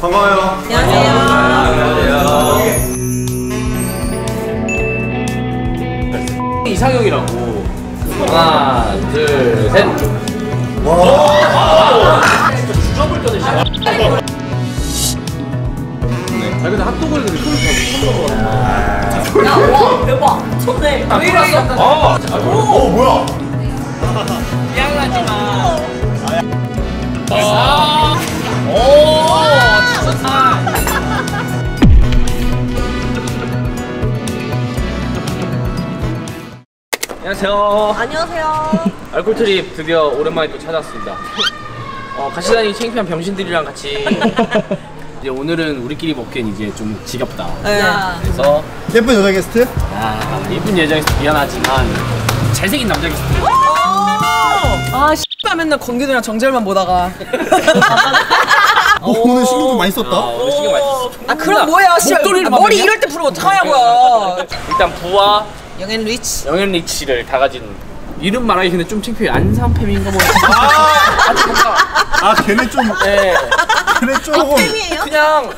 반가워요. 이상형이라고 하나 둘셋 주접을 떠내시 아 근데 핫도그를 그렇게 손이 더 야, 와, 대박. 좋네. 왜 이랬어? 어 뭐야? 미안하지 마. 아. 오. 안녕하세요. 안녕하세요. 알콜 트립 드디어 오랜만에 또 찾아왔습니다. 어, 같이 다니는 창피한 병신들이랑 같이 이제 오늘은 우리끼리 먹기엔 이제 좀 지겹다. 네. 그래서 예쁜 여자 게스트? 아, 예쁜 여자에서 미안하지만 잘생긴 남자 게스트. 아, 씨발 맨날 건기들이랑 정재열만 보다가. 너 오늘 신경 좀 많이 아, 썼다? 오늘 신경 많이 썼어. 아, 그럼 뭐야, 씨발. 목도리를 아, 머리? 이럴 때 부르면 어떡하냐고요. 일단 부와 영앤 리치. 영현 리치를 다 가진 이름 말하기 근데 좀 창피해 안산팸인가 뭐 아, 뭔가 아 걔네 좀 네 걔네 조금 팸이에요? 그냥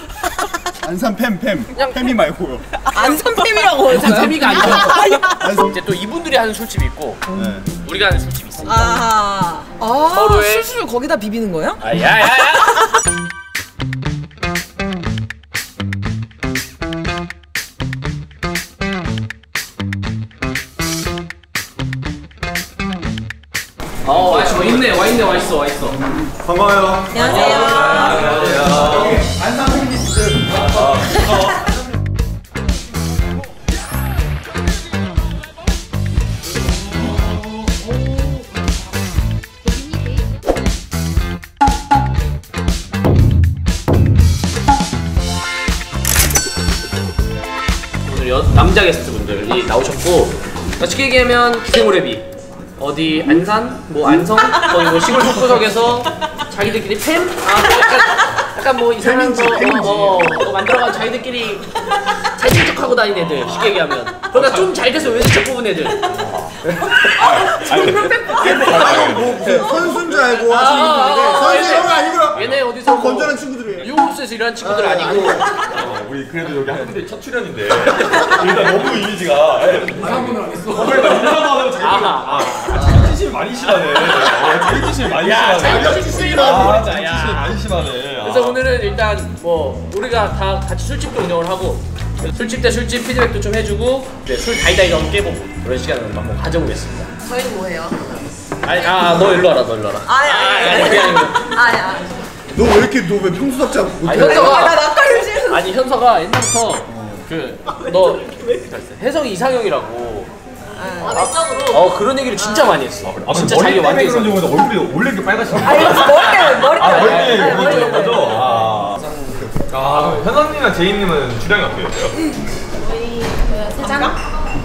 안산 팸 팸. 팸이 말고요. 안산 팸이라고. 팸이가 아니라 안산 이제 또 이분들이 하는 술집이 있고 네. 우리가 하는 술집이 있으니까 아, 아, 서로의- 술술 거기다 비비는 거예요? 아 야 야 야 어, 와 있어, 있네, 와 있네, 와 있어, 와 있어. 반가워요. 안녕하세요. 나오셨고 그러니까 쉽게 얘기하면 기생오래비 어디 안산 뭐 안성 거의 뭐 시골 속구석에서 자기들끼리 팸? 아 약간 약간 뭐 이상한 거 팸이지. 어, 어, 어, 만들어가지고 자기들끼리 잘생 척하고 다니는 애들 쉽게 얘기하면 그러니까 좀잘 돼서 왼쪽 뽑은 애들 선수인 줄 알고 아, 하시는 아, 분인데 아, 선수 얘네- 이런 거 아니고요. 얘네 어디서 뭐 건전한 친구들이에요. 유호스에서 일하는 친구들 아 니고. 우리 그래도 여기 한국대 첫 출연인데. 일단 너무 이미지가. 이상분을 안 했어. 자기 아하 아. 자기 지심이 많이 심하네. 어, 자기 지심이 많이 심하네. 자기 지심이 많이 아, 심하네. 그래서 오늘은 일단 뭐 우리가 다 같이 술집도 운영을 하고 술집 대 술집 피드백도 좀 해주고 네, 술 다이다이도 한번 깨보고 그런 시간을 한번 가져보겠습니다. 저희는 뭐예요? 아니 아너 일로 와라 너 일로 와라. 아니, 아니, 아니 그게 아니고 아야. 너 왜 이렇게 너 왜 평소답지 않고 아니 못해? 나 현서가 낯가림 싫어. 아니 현서가 옛날부터 그 너 혜성이 이상형이라고 아, 외적으로. 어 그런 얘기를 진짜 많이 했어. 아, 진짜 머리 자기 때문에 완전 그런. 경우는 얼굴이 원래 이렇게 빨가시네 아, 이거 머리 때문에, 머리 아 머리 때문에. 때문에 머리 그런 때문에. 거죠? 아, 아 그럼 현언니나 제이님은 주량이 어떻게 되세요?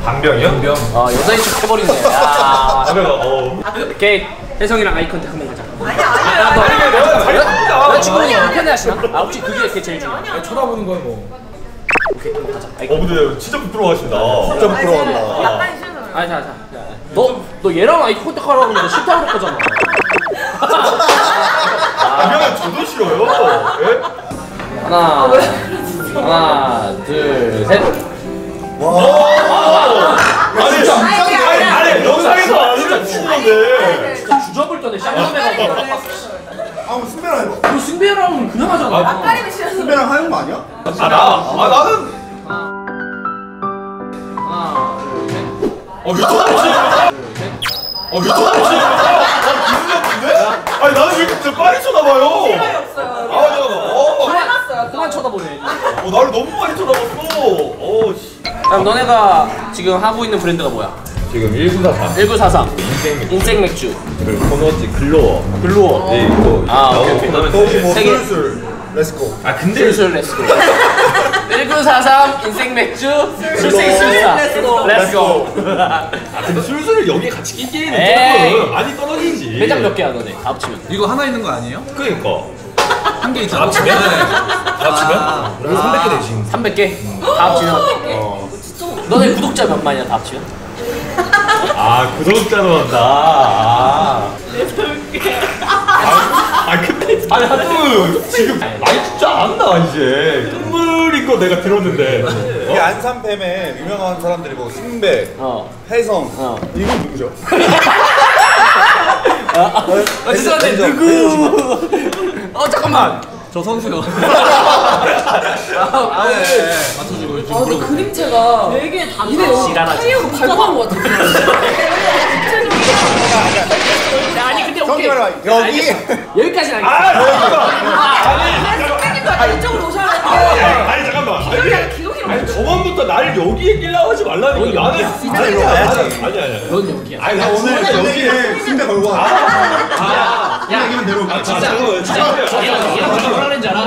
방병이요? 방병 아 여자인 척 해버리네. 야. 아 그래서 어 오케이 혜성이랑 eye contact 한번 가자. 아니야, 아니야. 아니 자기 바쁘다 여자친구분이 불편해 하시나? 아 혹시 그게 그게 제일 중요해. 쳐다보는 건 뭐. 오케이 한번 가자. 아이 어 근데 진짜 부끄러워하신다. 진짜 부끄러웠나? 낯가림 싫어. 아니 자, 자. 너, 너 얘랑 eye contact 하라고 하는데 싫다고 그럴 거잖아. 아 그냥 저도 싫어요. 예? 하나, 하나, 둘, 셋. 아니 진짜 아니 아니 영상에서 안 진짜 추운데. 주접을 떠내 쌍남매가 아, 뭐 승배랑 해봐. 너 승배랑 그냥 하잖아. 낯가림이 싫어서. 승배랑 하는 거 아니야? 아 나, 아 나는 하나, 둘, 셋. 어 미쳤지. 어 미쳤지. 기분 나쁜데? 아니 나는 왜 이렇게 빨리 쳐다봐요? 없어요. 아 잠깐만. 어, 그만, 그만 쳐다보네. 어 나를 너무 많이 쳐다봤어. 어 씨. 그럼 너네가 지금 하고 있는 브랜드가 뭐야? 지금 1943 1943 인생 인생 맥주 그리고 코너지 글로어 글로어 네 이거 아, 오케이, 오케이. 그다음에 거기 뭐세 개. 술술 렛츠고. 아 근데 술술 렛츠고 1943 인생 맥주 술생 술사 렛츠고. 아 근데 술술을 여기에 같이 끼기에는. 조금 많이 떨어지지. 매장 몇 개야 너네 다 합치면 이거 하나 있는 거 아니에요? 그러니까. 한 개 있잖아. 합치면? 합치면? 우리 300개 돼 지금. 300개 다 합치면 어. 너네 구독자 몇 만이야 다 합치면? 아 구독자로 한다. 아. 아, 아 근데 아니 하도 지금 많이 진짜 안나 이제 끝물인 거 내가 들었는데 이게 안산팸에 유명한 사람들이 뭐 승배, 어. 혜성 어. 이건 누구죠? 아, 죄송한데 누구? 어 잠깐만. 저 선수가. 아, 네, 네, 맞춰주고 지금 아, 근데 물어보고. 그림체가 되게 지랄하지. 타이어로 밟아간 것 같아. 야, 아니 근데 오케이. 말해봐 여기. 여기까지는 알겠어. 아, 이쪽으로 오셔야 돼. 아니 잠깐만. 아니, 아니 저번부터 나를 여기에 끼려고 하지 말라는 거 나는 아니 와야지 아니 아니. 넌 여기야. 아니 나 오늘 여기에 승배 걸고 와 야, 얘기면 내려올게 아, 진짜. 잠깐만, 진짜. 잠깐만. 얘랑 얘랑 무슨 말하는지 알아?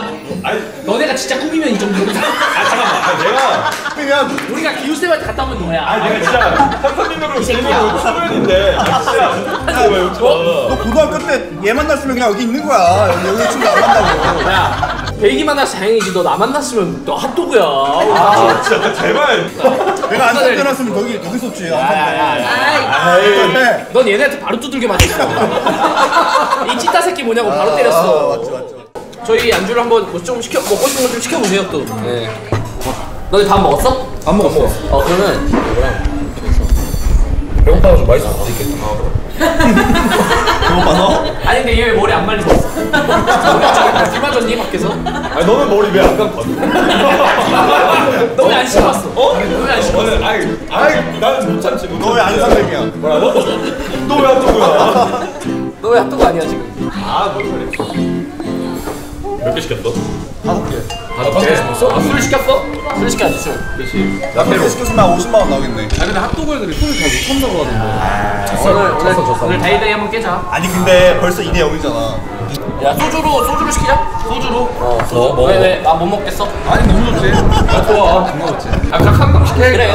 아니. 너네가 진짜 꾸미면 이 정도로. 아 잠깐만. 아, 내가 그러면 우리가 기우쌤한테 갔다 오면 너야. 아 내가 진짜 삼삼님으로 재미로 초면인데. 아 진짜. 아니 왜너 고등학교 때 얘 만났으면 그냥 여기 있는 거야. 여기 친구 안 만나고. 야, 베이기 만나서 다행이지. 너 나 만났으면 너 핫도그야. 아 진짜 제발 내가 안산 태어났으면 거기 안산 아이, 때넌 얘네한테 바로 두들겨 맞았어. 이 찐따 새끼 뭐냐고 바로 때렸어. 아, 맞지 맞지 저희 안주를 한번 뭐좀 시켜 먹고 싶은 거 좀 시켜 보세요 또. 네. 너네 밥 먹었어? 안 먹었어 어 그러면 배고파서 좀 맛있을 수도 있겠다 배고파서? 아니 근데 얘왜 머리 안 말리고 있어? 비 맞았니 밖에서? 아니 너는 머리 왜 안 감고 너 왜 안 씹었어? 어? 왜안 씹었어? 너는 아이 아이 나는 못 참지 너왜 안산팸이야 뭐라고? 너왜안 떠고야 너왜 핫도그 아니야 지금? 아 뭔 소리야 몇 개 시켰어? 다섯 개 다섯 개 시켰어? 아, 술 시켰어? 술 시켜야지 술. 그렇지. 나 그렇게 시켰으면 50만 원 나오겠네 아 근데 핫도그에 그래 손을 잘 못한다고 하던데. 오늘 오늘 오늘 다이다이 한번 깨자. 아니 근데 벌써 2대 0이잖아 야 소주로 소주로 시키자. 소주로. 어 소주. 어, 먹어. 왜왜 나못 먹겠어? 아니 너무 좋지. 아 좋아. 정말 좋지. 아 그냥 한 병씩 해. 그래.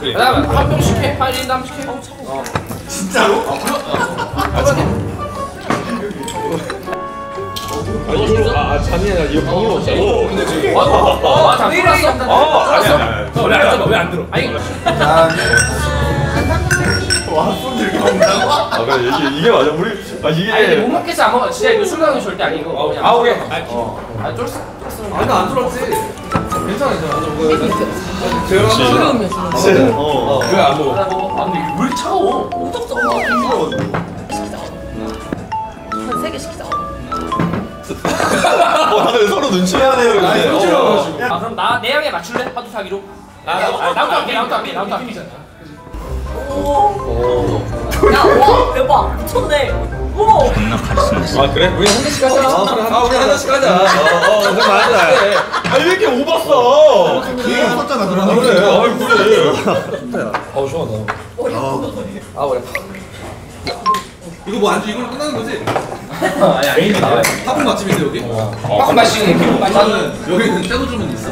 그다음에 한 병씩 해. 한 1인당 한 병씩 해. 어. 진짜로? 아 이거 아 잔이 아니라 이거 방으로 오 근데 지금 아, 다 들었어? 어 아니 왜안 들어? 왜 안 들어? 아니, 아 그래 이게 이게 맞아 우리 아 이게 아니 못 먹겠어 안 먹어. 진짜 이거 술 가는 거 절대 아니고. 그냥. 아 오케이 어. 아 쫄았어. 아니 나안 들었지. 괜찮아 괜찮아. 어, 어. 왜안 먹어? 나 먹어. 아 근데 이거 왜 이렇게 차가워? 한세개 시키자. 어 다들 서로 눈치 해야 거지 어. 아 그럼 나내 양에 맞출래? 파도 타기로? 아, 나, 나, 나부터 할게, 나부터 할게, 나부터 할게. 야, 와, 대박. 미쳤네. 오, 아 그래? 우리 한 잔씩 하자. 아 우리 한 잔씩 하자. 어어 그럼 맞아. 아니 왜 이렇게 오봤어? 그 얘기 했었잖아 그래. 아이 그래. 아우 시원하다 이거 뭐 안주 이걸로 끝나는 거지? 아니, 아니, 나와요. 팝은 맛집인데 여기? 빡 마시는 게 나는 여기는 떼도 주면 있어?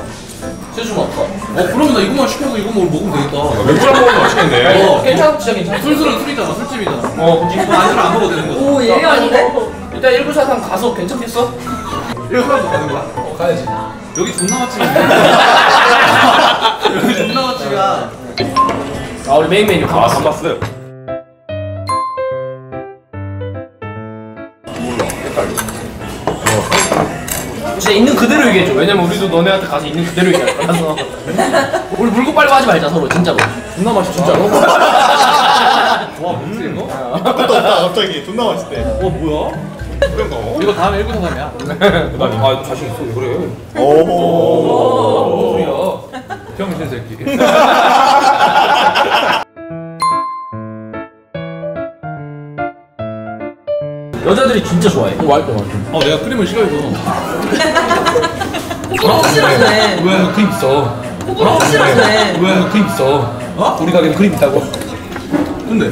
세주면 없어. 어 그러면 나 이거만 시켜서 이거 뭐 먹으면 되겠다. 맥주랑 먹으면 맛있겠네 어, 괜찮아, 진짜 괜찮아. 술술은 술이잖아 술집이잖아. 어. 뭐 안주를 안 먹어도 되는 거지. 오, 예리한데? 일단 1943 가서 괜찮겠어? 이거 하나도 가는 거야? 어, 가야지. 여기 존나 맛집인데. 여기 존나 맛집이야. 아, 우리 메인 메뉴 아. 감봤어 진짜 있는 그대로 얘기해줘. 왜냐면 우리도 너네한테 가서 있는 그대로 얘기할 거라서. 우리 물고 빨고 하지 말자, 서로, 진짜로. 존나 맛있어, 진짜로. 와 뭐지 이거? 아무것도 없다 갑자기 존나 맛있대 어 뭐야? 이거 다음에 1943이야. 나 아, 자신 있어 왜 그래 오뭔 소리야? 병신 새끼. 여자들이 진짜 좋아해. 이거 맛있다, 맛있다. 어 내가 크림을 싫어해서. 호불호 확실하네. 왜 크림 있어? 호불호 확실하네. 왜 크림 있어? 어? 우리 가게는 크림 있다고. 근데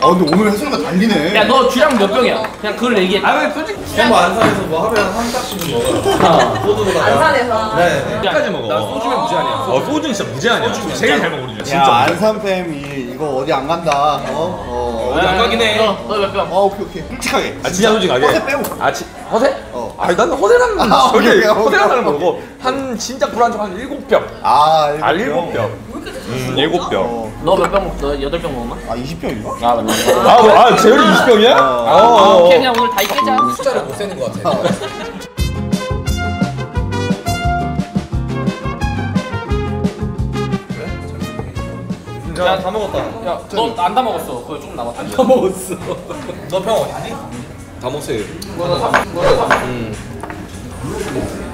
아 근데 오늘 혜성이가 달리네 야, 너 주량 몇 병이야? 그냥 그걸 얘기해. 아 근데 솔직히 뭐 안산에서 뭐 하루에 한 짝씩은 먹어. 소주보다. 안산에서. 네. 끝까지 먹어 나 소주면 무제한이야. 어 소주는 진짜 무제한이야 제일 잘중야 진짜 안산 팸이 이거 어디 안 간다 어? 어 어디 안 가긴 해. 너몇 병? 어 오케이 오케이 솔직하게 아 진짜 솔직하게 허세 빼고 아 지, 허세? 어. 아니 나는 허세라는 아, 저기 오케이, 오케이, 허세라는 사람 오케이. 모르고 한 진짜 불안정 한 일곱 병 아 아 일곱 병 음, 일곱 병 어. 너몇 병 먹? 너 여덟 병 먹었나? 아 20병인가? 아 맞네. 아, 뭐, 아 재열이 20병이야? 아, 아, 오케이 그냥 오늘 다 깨자. 숫자를 못 세는 것 같아. 야, 다 먹었다. 야, 너 안 다 먹었어. 그거 조금 남았다. 안다 먹었어. 너병 어디니? 다 먹었어요.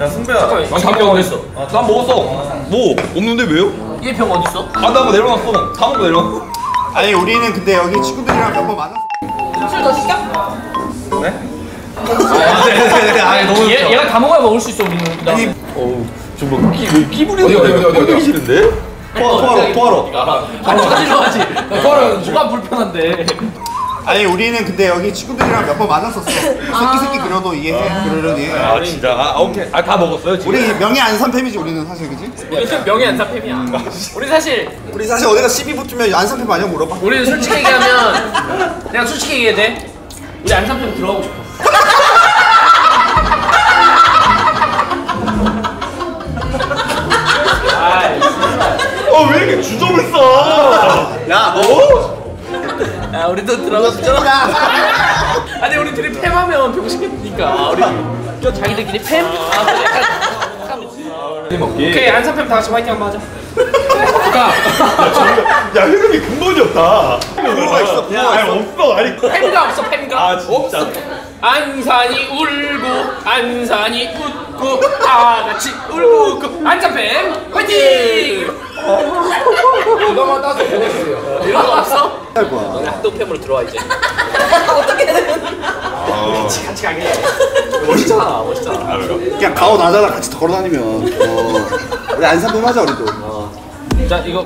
야, 승배야. 다 먹었어. 아, 난 먹었어. 뭐? 없는데 왜요? 얘병 어디 있어? 아, 나 한번 내려놨어. 다 먹고 내려놨어. 아니 우리는 근데 여기 친구들이랑 몇 번 만났어 술더 시켜? 아, 너무 얘 얘가 다 먹어야 먹을 수 있어 우리는. 아니 어우, 저뭐 끼, 왜 끼부리는 어디, 거야? 어디, 어디, 어디, 어디? 싫은데? 포화로 포화로 아, 찾으러 가지. 뭐가 불편한데? 아니 우리는 근데 여기 친구들이랑 몇 번 만났었어 새끼 새끼 그려도 이해해 그러려니 아, 진짜. 아, 오케이. 아, 다 먹었어요, 지금? 우리 명예 안산 팸이지 우리는 사실 그지? 우리는 명예 안사 팸이야. 우리 사실 우리 사실 어디가 12 붙으면 안산 팸 아니야 물어봐 우리는 솔직히 얘기하면 그냥 솔직히 얘기해도 돼. 우리 안산 팸 들어가고 싶어. 아이, 어, 왜 이렇게 주접을 써? 야 너? 야, 우리도 싶잖아. 아니 우리 둘이 팸하면 병신이니까 우리 저 자기들끼리 팸? 아, 그래. 오케이 안산팸 다 같이 화이팅 한번 하자. 야, 흐름이 근본이 없다. 부모가 있어, 야, 있어. 없어. 아니, 팸가 없어 팸가? 아, 진짜. 안산이 울고 안산이 웃고 다 같이 울고 웃고 안산팸 화이팅! 이거만 따서 보내주세요. 이런 거 없어? 할 거야 너네 학도팸으로 들어와 이제 어떻게 되는 같이 같이 가게 해. 멋있잖아 멋있잖아 그냥 가오 나잖아 같이 걸어다니면 어. 우리 안산팸 하자 우리도 자 이거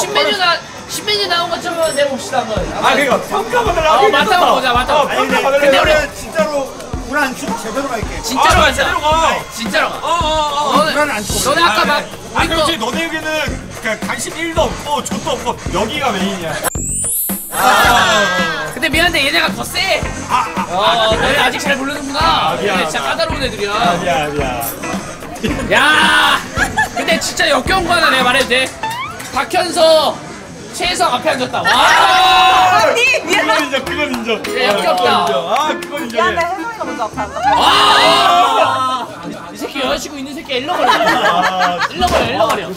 신메뉴 나 신메뉴 나온 것처럼 내봅시다 한번 아, 그니까, 평가받으려 어 맞다 보자 맞다 어, 보자 평가받으려 근데 우리 우리 진짜로 우리 안 치고 제대로 갈게 진짜로 가자 제대로 가. 진짜로 가 어어어. 우리는 안 치고 너네 아까 막 아, 우리 그렇지. 거 너네 여기는 간식 1도 없고, 족도 없고, 여기가 메인이야. 근데 미안한데 얘네가 더 세. 어, 너네 아직 잘 모르는구나. 미안. 얘네 진짜 까다로운 애들이야. 아니야, 아니야. 야, 근데 진짜 역겨운 거 하나 내가 말해도 돼. 박현서, 최혜성 앞에 앉았다. 와, 아니 미안해. 그건 인정, 그건 인정. 야, 역겹다. 아, 그건 인정. 아, 그건 인정해. 미안해 혜성이가 먼저 앞에 앉아. 와, 이 새끼 여자친구 있는 새끼 일러버려. 아, 일러버려, 일러버려.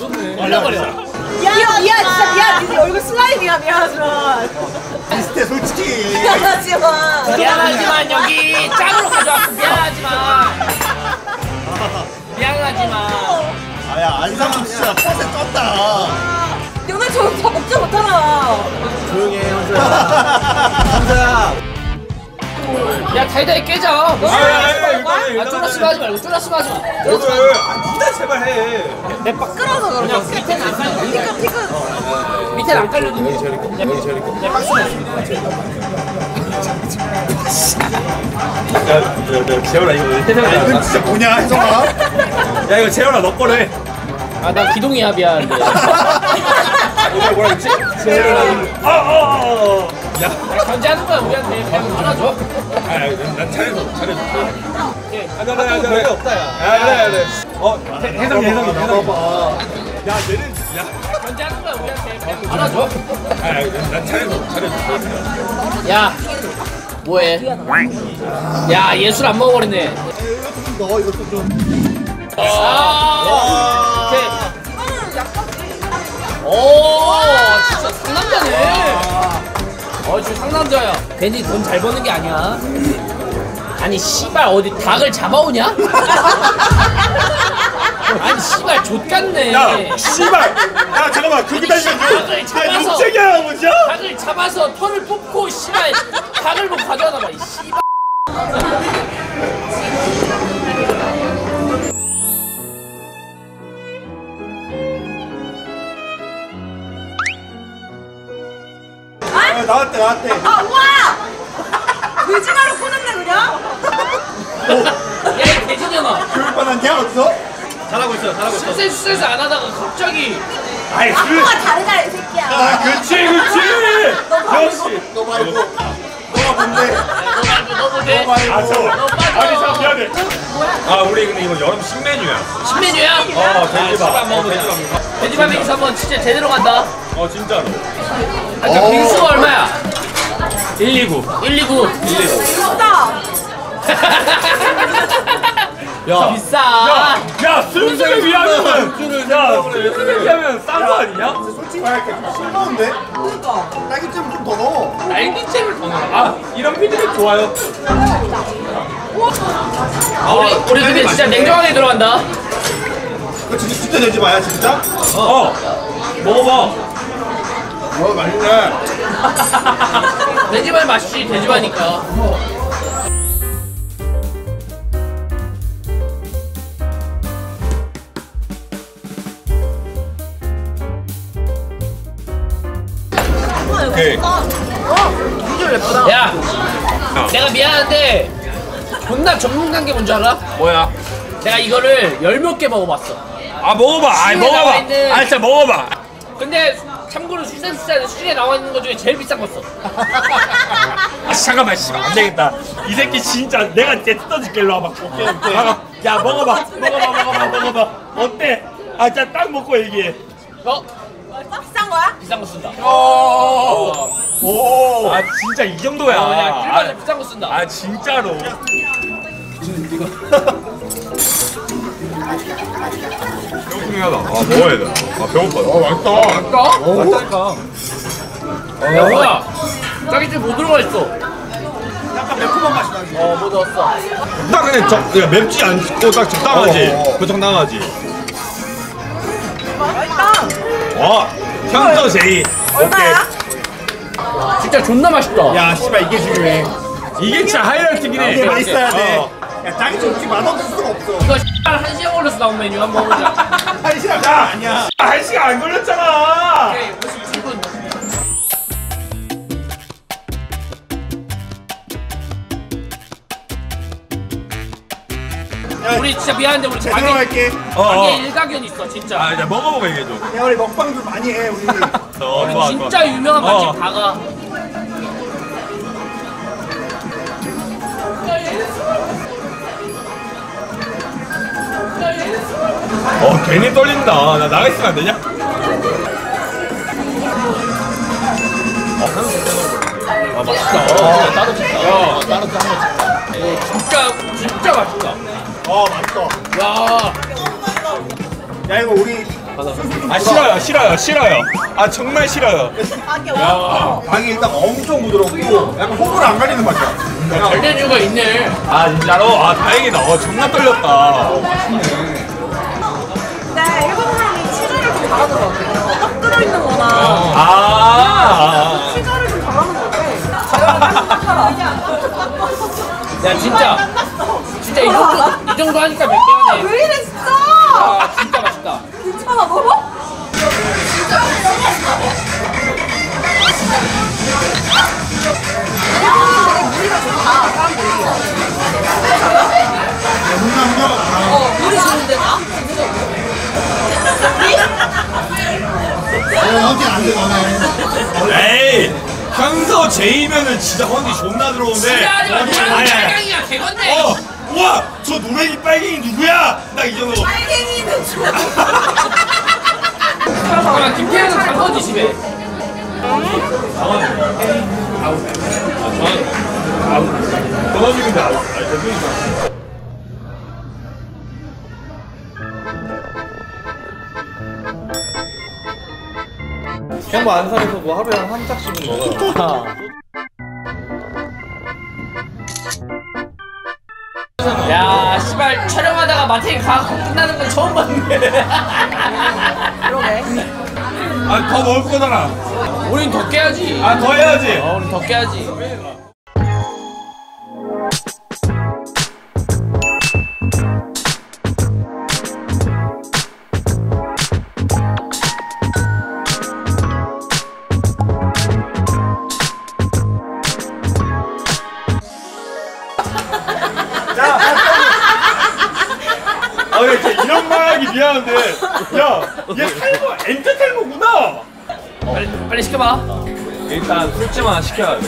일러버려. 야, 야, 진짜 미안. 네 얼굴 슬라임이야 미안하지만. 비슷해 솔직히 미안하지만. 미안하지만 여기 짱으로 가져왔고 미안하지만. 미안하지만. 아야 안산팸 진짜 컷에 쪘다 너네 저다 먹지 못하나. 조용히 해 현수야 야, 다이다이 깨자. 뭐? 아, 아, 쫄았으면 하지 말고, 쫄았으면 하지 마. 왜? 아, 니가 제발 해. 끌어서 그런 거. 밑에는 안 깔려. 티끌 티끌. 밑에는 안 깔려도 여기 저리 거. 여기 저리 거. 내 박스는 야, 야, 야, 재현아, 이거. 이건 진짜 뭐냐 혜성아 야, 이거 재현아, 너 거래. 아, 나 기동이야, 미안. 뭐라, 뭐라 했지? 아, 아, 아. 야, 견제하는 거야, 우리한테. 그냥 안아줘. 아, 난 잘해서, 잘해서. 오케이. 아, 나, 나, 나, 나. 없다, 야. 야, 그래, 그래. 어, 해- 해성이, 해성이, 해성이. 야, 얘는, 야. 견제하는 거야, 우리한테. 그냥 안아줘. 아, 난 잘해서, 잘해서. 야, 뭐해? 야, 예술 안 먹어버리네. 너 이것도 좀 아, 오케이. 이거는 약간 오, 진짜 상남자네. 어, 지금 상남자야. 괜히 돈 잘 버는 게 아니야. 아니, 씨발, 어디 닭을 잡아오냐? 아니, 씨발, 족같네. 야, 씨발! 야, 잠깐만, 그렇게 따지면 닭을 야, 잡아서, 욕쟁이야, 뭐죠? 닭을 잡아서 털을 뽑고, 씨발, 닭을 뭐 가져와놔 봐, 이 씨발. 왔대 나왔대. 아 우와! 돼지말로 꽂았네 그냥? 야이 돼지년아 교육 받았냐 어디서? 잘하고 있어 잘하고 있어. 센스에서 안 하다가 갑자기. 아이 그 악보가 다르다 이 새끼야. 아, 그렇지 그렇지. 역시 너 말고. 너가 뭔데? 너 말고 너 못해 아 저. 너 빠져 아니 참 미안해. 아 우리 근데 이거 여름 신메뉴야. 신메뉴야? 어 돼지밥. 아, 먹어보자. 돼지밥. 돼지밥 한번 진짜 제대로 간다. 어 진짜로. 아, 저 빙수가 얼 마야? 129 129 진짜 야 비싸 야, 야, 순수를 비하면, 야, 순수를 비하면 싼 거 아니냐? 솔직히 말할게 싱거운데? 그러니까 딸기잼 좀더 넣어. 날개잼을 더 넣어 아, 이런 피드백 좋아요. 아, 우리, 우리 근데 진짜 냉정하게 들어간다 진짜 진짜 되지 마야 진짜? 어, 먹어봐. 어 맛있네. 돼지발 맛있지 돼지발니까 오케이. 야 내가 미안한데 존나 전문가인 게 뭔지 알아? 뭐야? 내가 이거를 열 몇 개 먹어봤어 아, 먹어봐. 아, 먹어봐. 있는- 아, 진짜 먹어봐. 근데 참고로 수산수산 수준에 나와 있는 것 중에 제일 비싼 거 써. 아, 잠깐만, 씨발. 안 되겠다. 이 새끼 진짜 내가 진짜 뜯어줄게, 일로 와봐. 오케이, 오케이. 야, 먹어봐. 먹어봐, 먹어봐, 먹어봐. 어때? 아, 진짜 딱 먹고 얘기해. 어? 비싼 거야? 비싼 거 쓴다. 오. 오. 아, 진짜 이 정도야. 어, 그냥 아, 비싼 거 쓴다. 아, 진짜로. 배고프하다. 아, 먹어야 돼. 아, 배고파. 아, 맛있다. 맛있다? 야, 뭐야? 짜게집 뭐 들어가 있어? 약간 매콤한 맛이 나지. 어, 뭐 넣었어? 딱 그냥 적, 그냥 맵지 않고 딱 적당하지. 어, 어. 그 적당하지. 맛있다 와, 현서 제이. 얼마야? 진짜 존나 맛있다. 야 씨발 이게 중요해. 이게 진짜 하이라이트긴 해. 이게 맛있어야 돼. 어. 야 솔직히 맛없을 수가 없어. 이거 한 시간 걸려서 나온 메뉴 한번 먹어보자. 한 시간 아니야. 아, 한 시간 안 걸렸잖아. 오케이, 57분. 우리 진짜 미안한데 우리 제대로 가게 할게. 어, 어. 가게 일가견 있어 진짜. 아, 이제 먹어보고 얘기해줘. 야 우리 먹방 좀 많이 해 우리. 어, 좋아, 진짜 좋아. 유명한 어. 맛집 다가. 괜히 떨린다. 나 나가 있으면 안 되냐? 아 맛있다. 어, 따로 찍다. 야, 따로 찍다. 진짜 진짜 맛있다. 어 맛있어. 야, 야 이거 우리 아, 싫어요, 싫어요, 싫어요. 아, 정말 싫어요. 가게 없어 방이 일단 엄청 부드럽고 약간 호불호 안 갈리는 맛이야. 절대주가 있네. 아, 진짜로? 아, 다행이다. 어, 정말 떨렸다. 근데 일본 사람이 치즈를 좀 잘하더라고 떡 들어있는 거나 아, 치즈를 좀 잘하는 거 같아 야 진짜 진짜 이 정도 이 정도 하니까 몇 개만해. 왜 이래 진짜 아 진짜 맛있다. 괜찮아 너무? 어, 에이, 현서 제이면은 진짜 헌디 존나 들어오는데. 아니, 아니, 아니. 빨강이야 개건데. 어, 우와, 저 노랭이 빨갱이 누구야? 딱 이 정도. 빨갱이는 좀 잠깐만 김태현은 장건지 집에. 떨어지는데 안 아, 죄송합니 다. 정말 안산에서 뭐 하루에 한 짝씩은 먹어요. 야 씨발 촬영하다가 마트에 가고 끝나는 건 처음 봤네. 그러게 아, 더 먹을 거잖아. 우린 더 깨야지. 아, 더 해야지. 어 우린 더 깨야지. 미안한데. 야, 얘 살고 엔터테인먼트구나. 빨리 빨리 시켜봐. 일단 술집 하나 시켜야 돼.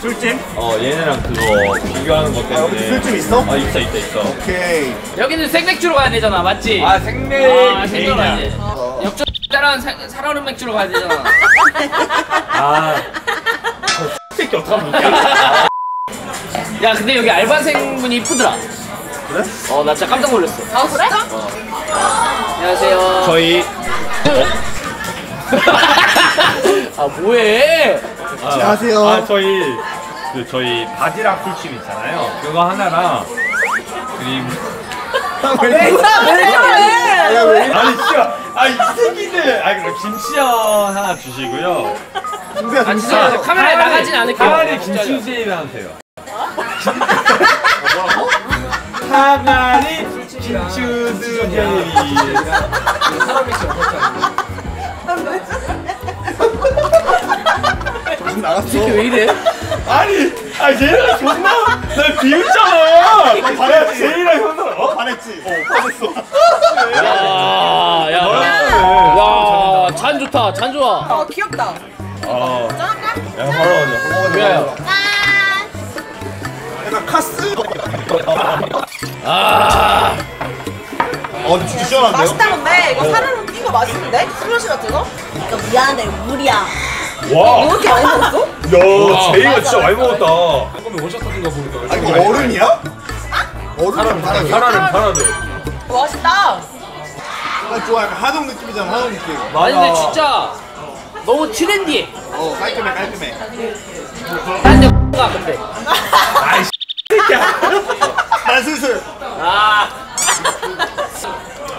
술찜? 어 얘네랑 그거 비교하는 것 아, 여기 때문에. 술집 있어? 아 있어 있어 있어. 오케이. 여기는 생맥주로 가야 되잖아, 맞지? 아 생맥 아, 생맥주로 가야지. 역전 따라한 사- 살얼음 맥주로 가야 되잖아. 아, 저 새끼 어떡합니까? 야, 근데 여기 알바생분이 이쁘더라. 그래? 어, 나 진짜 깜짝 놀랐어. 아 그래? 안녕하세요. 저희 아, 뭐해? 안녕하세요. 아, 저희 그 저희 바지락 술집 있잖아요. 그거 하나랑 그리고 왜 저래? 야, 왜? 아니 진짜 아이 새끼들 아니 그럼 김치전 하나 주시고요. 준비야, 아. 진짜 카메라에 나가진 않을게요. 차라리. 김치수제비만 돼요. 하나리 김치수제비. 정신 나갔어. 왜 이래? 아니, 아 얘가 존나 날 비웃잖아. 내가 제이랑 현서 어? 반했지? 어, 화냈어. 야, 야, 야, 잔 좋다, 잔 좋아. 어 귀엽다. 어, 짠할까? 야 바로. 왜요? 약간 카스? 아, 어, 근데 진짜 시원한데요? 맛있다 근데 이거 사르륵 낀거 맛있는데? 스러시 같은 거? 이거 미안해 물이야. 와, 이렇게 많이 먹었어? 야 제이가 진짜 많이 먹었다. 아, 이거 얼음이야? 얼음이랑 다르게? 파라는 파라도. 맛있다. 아, 좋아. 약간 한옥 느낌이잖아, 한옥 느낌. 아니 근데 진짜 너무 트렌디해. 어, 깔끔해, 깔끔해. 딴데 가 근데. 아이 새끼야. 난 슬슬. 아,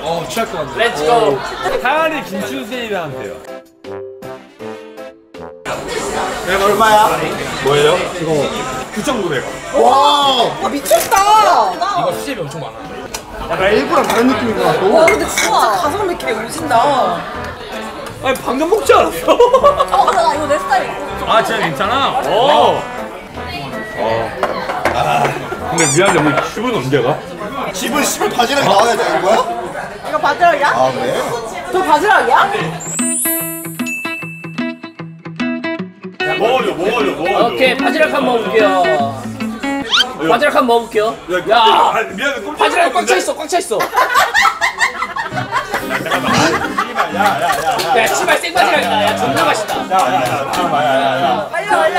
어 취할 것 같네. 렛츠 고. 차라리 김치수제비만 돼요. 내가 얼마야? 뭐예요? 이거 9,900원. 와! 와 미쳤다. 이거 수제비 엄청 많아. 약간 일부랑 다른 느낌인 것와 같고. 근데 진짜 가성 이렇게 오신다. 아니 방금 먹지 않았어? 어 나 이거 내 스타일. 아 진짜 괜찮아? 어. 어. 아, 근데 미안해 우리 집은 언제 가? 집은 씨발 바지락 나와야 되는 거야? 이거 바지락이야? 아, 그래? 저 바지락이야? 먹어줘 먹어줘 먹어줘. 오케이 바지락 한 번 먹을게요. 바지락 한 번 먹을게요. 야, 야, 아, 미안해 꼼짝 바지락 꽉 차 있어, 꽉 차 있어. 야야야야. 야, 씨발 생바지락이다. 야, 존나 맛있다. 야야야. 잠깐만 야야야. 빨리 빨리.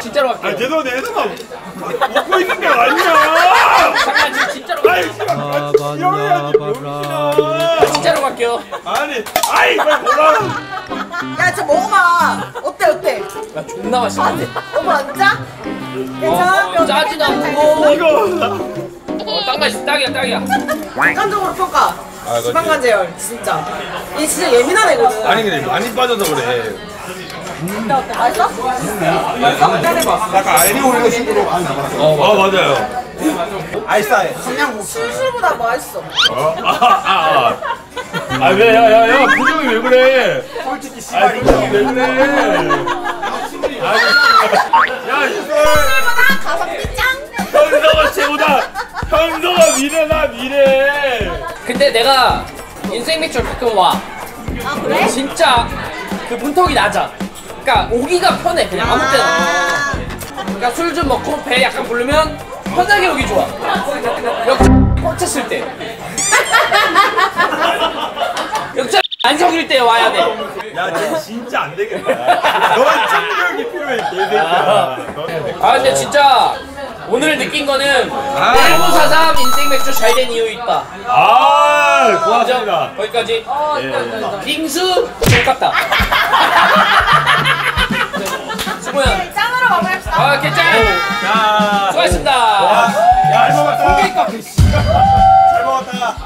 진짜로 아 갈게요. 죄송한데 애들아 웃고 있는 게 아니야. 잠깐 지금 진짜로 아이. 씨발 같이 지렁이야지 병신아. 진짜로 갈게요. 아니 아이 빨리 몰라. 야, 저 먹어봐. 어때, 어때? 야, 존나 맛있는데. 너무 안 짜? 괜찮아? 어, 짜지도 않고. 이거 어, 딱 맛있어. 딱이야, 딱이야. 객관적으로 평가. 그렇지. 지방간 제열, 진짜. 얘 진짜 예민한 애거든. 아니 근데 많이 빠져서 그래. 맛있어? 맛있어? 약간 알리올리오 식으로 많이 나갔어. 아 맞아요. 알싸해. 술술보다 맛있어. 어? 아 아 아. 아 왜 야 야 야 표정이 왜 그래? 솔직히 아 씨발 표정이 왜 그래? 야 술보다 가성비 짱! 현서가 최고다. 현서가 미래다 미래. 근데 내가 인생 맥주 가끔 와. 아, 그래? 진짜 그 문턱이 낮아. 그러니까 오기가 편해 그냥 아무 때나. 아, 그러니까 술 좀 먹고 배 약간 부르면 편하게 오기 좋아. 역전 꽉 찼을 때. 역전 안성일 때 와야 돼. 야, 쟤 진짜 안 되겠다. 너는 창력이 필요해, 개새끼야. 아 근데 진짜 오늘 느낀 거는 1943 인생 맥주 잘 된 이유 있다. 아, 고맙습니다. 거기까지. 어, 예. 빙수 똑같다. 승우야. 네, 짱으로 마무리합시다. 아, 오케이, 야. 수고하셨습니다. 야, 잘 먹었다. 고기 깎기, 씨. 잘 먹었다.